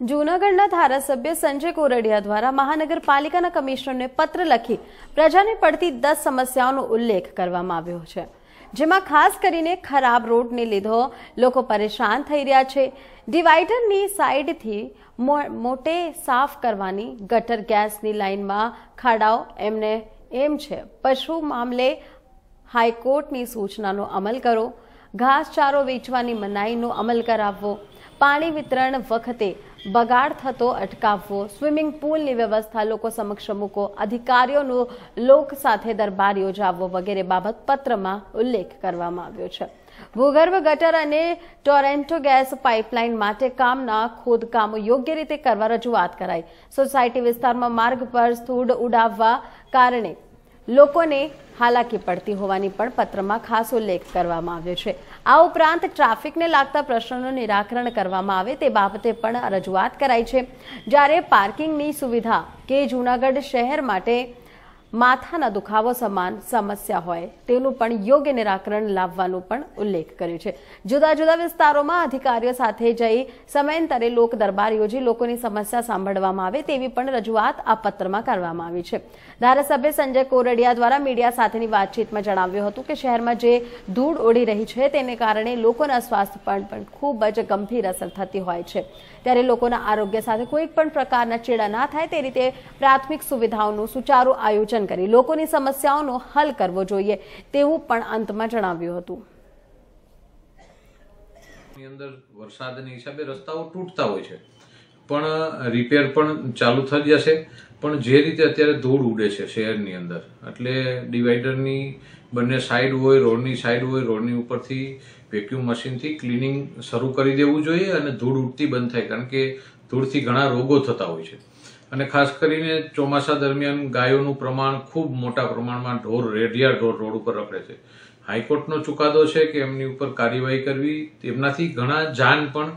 જૂનાગઢના ધારાસભ્ય સંજય કોરડિયા દ્વારા મહાનગરપાલિકાના કમિશનરને પત્ર લખી પ્રજાને પડતી દસ સમસ્યાઓનો ઉલ્લેખ કરવામાં આવ્યો છે. જેમાં ખાસ કરીને ખરાબ રોડને લીધો, લોકો પરેશાન થઈ રહ્યા છે. ડિવાઈડરની સાઈડથી મોટે સાફ કરવાની ગટર ગેસની લાઇનમાં ખાડાઓ એમને એમ છે. પશુ મામલે હાઈકોર્ટની સૂચનાનો અમલ કરો. ઘાસચારો વેચવાની મનાઈનો અમલ કરાવવો. પાણી વિતરણ વખતે બગાડ થતો, અટકાવવો, સ્વિમિંગ પુલની વ્યવસ્થા લોકો સમક્ષ મૂકો અધિકારીઓનો લોક સાથે દરબાર યોજાવવો વગેરે બાબત પત્રમાં ઉલ્લેખ કરવામાં આવ્યો છે. ભૂગર્ભ ગટર અને ટોરેન્ટો ગેસ પાઇપલાઇન માટે કામના ખોદકામો યોગ્ય રીતે કરવા રજૂઆત કરાઈ. સોસાયટી વિસ્તારમાં માર્ગ પર સ્થૂળ ઉડાવવા કારણે લોકોને હાલાકી પડતી હોવાની પણ પત્રમાં ખાસ ઉલ્લેખ કરવામાં આવ્યો છે. આ ઉપરાંત ટ્રાફિકને લાગતા પ્રશ્નોનું નિરાકરણ કરવામાં આવે તે બાબતે પણ રજૂઆત કરાઈ છે. જ્યારે પાર્કિંગની સુવિધા કે જૂનાગઢ શહેર માટે માથાના દુખાવો સમાન સમસ્યા હોય તેનું પણ યોગ્ય નિરાકરણ લાવવાનું પણ ઉલ્લેખ કર્યો છે. જુદા જુદા વિસ્તારોમાં અધિકારીઓ સાથે જઈ સમયાંતરે લોક દરબાર યોજી લોકોની સમસ્યા સાંભળવામાં આવે તેવી પણ રજૂઆત આ પત્રમાં કરવામાં આવી છે. ધારાસભ્ય સંજય કોરડિયા દ્વારા મીડિયા સાથેની વાતચીતમાં જણાવ્યું હતું કે શહેરમાં જે ધૂળ ઉડી રહી છે તેને કારણે લોકોના સ્વાસ્થ્ય પર પણ ખૂબ જ ગંભીર અસર થતી હોય છે. ત્યારે લોકોના આરોગ્ય સાથે કોઈ પણ પ્રકારના ચેડા ના થાય તે રીતે પ્રાથમિક સુવિધાઓનું સુચારુ આયોજન કરી લોકોની સમસ્યાઓનો હલ કરવો જોઈએ તેવું પણ અંતમાં જણાવ્યું હતું. અંદર વરસાદની હિસાબે રસ્તાઓ તૂટતા હોય છે. પણ રિપેર પણ ચાલુ થઈ જશે. પણ જે રીતે અત્યારે ધૂળ ઉડે છે શહેરની અંદર, એટલે ડિવાઈડરની બંને સાઈડ હોય, રોડની સાઈડ હોય, રોડની ઉપરથી વેક્યુમ મશીનથી ક્લિનિંગ શરૂ કરી દેવું જોઈએ અને ધૂળ ઉડતી બંધ થાય, કારણ કે ધૂળથી ઘણા રોગો થતા હોય છે. અને ખાસ કરીને ચોમાસા દરમિયાન ગાયોનું પ્રમાણ ખૂબ મોટા પ્રમાણમાં ઢોર, રેઢિયા ઢોર રોડ ઉપર રખડે છે. હાઈકોર્ટનો ચુકાદો છે કે એમની ઉપર કાર્યવાહી કરવી, તેમનાથી ઘણા જાન પણ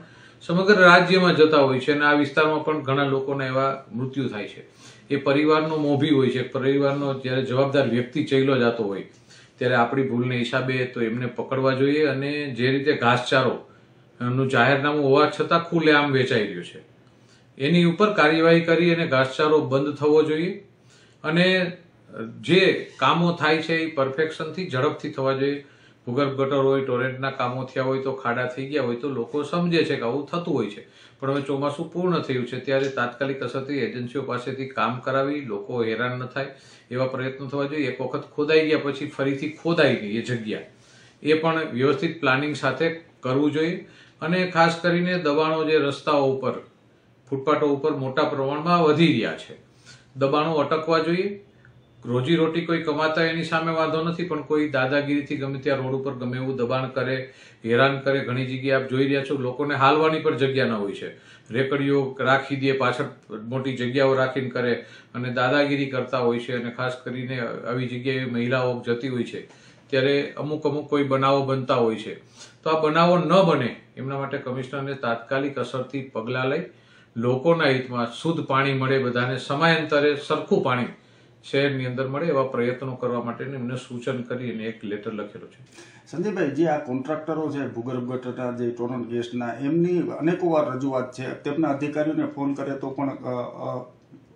સમગ્ર રાજ્યમાં જતા હોય છે અને આ વિસ્તારમાં પણ ઘણા લોકોના એવા મૃત્યુ થાય છે. એ પરિવારનો મોભી હોય છે. પરિવારનો જ્યારે જવાબદાર વ્યક્તિ ચેલો જતો હોય, ત્યારે આપણી ભૂલને હિસાબે તો એમને પકડવા જોઈએ અને જે રીતે ઘાસચારો નું જાહેરનામું હોવા છતાં ખુલ્લેઆમ વેચાઈ રહ્યું છે. એની ઉપર કાર્યવાહી કરી અને ઘાસચારો બંધ થવો જોઈએ અને જે કામો થાય છે એ પરફેક્શનથી ઝડપથી થવા જોઈએ. ભૂગર્ભ ગટર હોય, ટોરેન્ટના કામો થયા હોય તો ખાડા થઈ ગયા હોય તો લોકો સમજે છે કે આવું થતું હોય છે. પણ હવે ચોમાસું પૂર્ણ થયું છે ત્યારે તાત્કાલિક અસરથી એજન્સીઓ પાસેથી કામ કરાવી લોકો હેરાન ન થાય એવા પ્રયત્નો થવા જોઈએ. એક વખત ખોદાઈ ગયા પછી ફરીથી ખોદાઈ ગઈ એ જગ્યા. એ પણ વ્યવસ્થિત પ્લાનિંગ સાથે કરવું જોઈએ અને ખાસ કરીને દબાણો જે રસ્તાઓ ઉપર ફૂટપાથો ઉપર મોટા પ્રમાણમાં વધી રહ્યા છે. દબાણો અટકવા જોઈએ. રોજીરોટી કોઈ કમાતા એની સામે વાંધો નથી, પણ કોઈ દાદાગીરીથી ગમે ત્યાં રોડ ઉપર ગમે એવું દબાણ કરે, હેરાન કરે, ઘણી જગ્યાએ આપ જોઈ રહ્યા છો, લોકોને હાલવાની પણ જગ્યા ન હોય છે. રેકડીઓ રાખી દે, પાછળ મોટી જગ્યાઓ રાખીને કરે અને દાદાગીરી કરતા હોય છે અને ખાસ કરીને આવી જગ્યાએ મહિલાઓ જતી હોય છે, ત્યારે અમુક અમુક કોઈ બનાવો બનતા હોય છે. તો આ બનાવો ન બને, એમના માટે કમિશનરને તાત્કાલિક અસરથી પગલાં લઈ લોકોના હિતમાં શુદ્ધ પાણી મળે બધાને સમયાંતરે સરખું પાણી શહેરની અંદર મળે એવા પ્રયત્નો કરવા માટે એમને સૂચન કરીને એક લેટર લખેલો છે. સંજયભાઈ જે આ કોન્ટ્રાક્ટરો છે ભૂગર્ભ ગટરના જે ટોરન્ટ ગેસના એમની અનેકો વાર રજૂઆત છે. તેમના અધિકારીઓને ફોન કરે તો પણ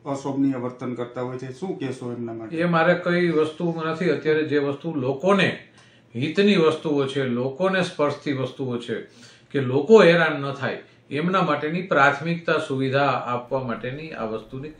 અશોભનીય વર્તન કરતા હોય છે. શું કહેશો એમના માટે? એ મારે કઈ વસ્તુ નથી. અત્યારે જે વસ્તુ લોકોને હિતની વસ્તુઓ છે લોકોને સ્પર્શતી વસ્તુઓ છે કે લોકો હેરાન ન થાય એમના માટેની પ્રાથમિકતા સુવિધા આપવા માટેની આ વસ્તુની